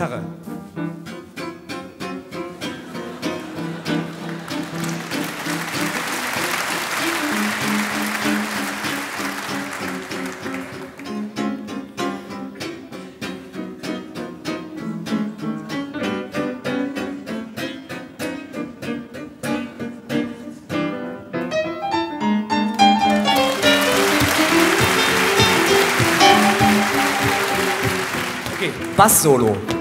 Gitarre. Bass-Solo.